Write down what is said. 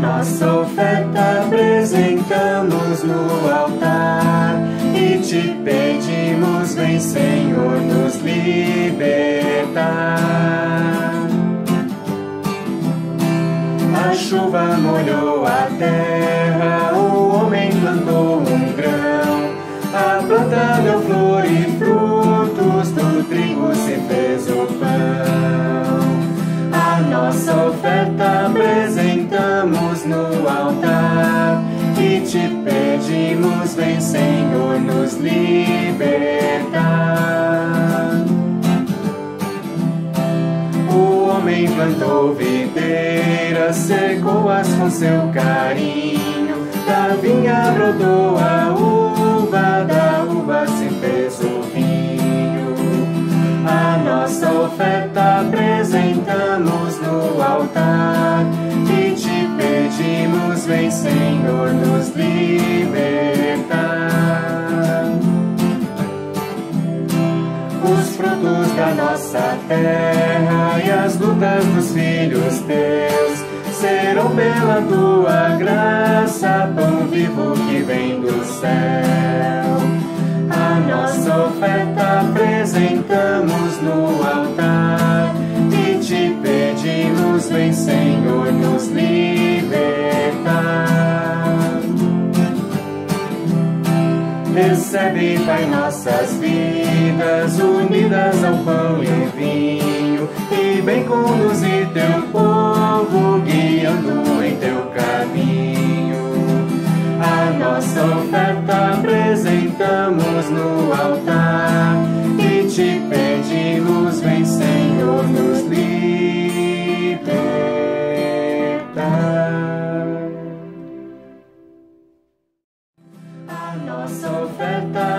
nossa oferta apresentamos no altar e te pedimos, vem Senhor, nos libertar. A chuva molhou a terra, no altar e te pedimos, vem Senhor, nos libertar. O homem plantou videiras, secou-as com seu carinho, da vinha brotou a uva, da uva se fez o vinho. A nossa oferta Os frutos da nossa terra e as lutas dos filhos teus serão pela tua graça, pão vivo que vem do céu. A nossa oferta apresentamos no altar e te pedimos, vem Senhor, nos libertar. Recebe, Pai, nossas vidas unidas ao pão e vinho e bem conduzir teu povo guiando em teu caminho. A nossa oferta apresentamos no altar e te pedimos, vem Senhor, nos libertar. A nossa oferta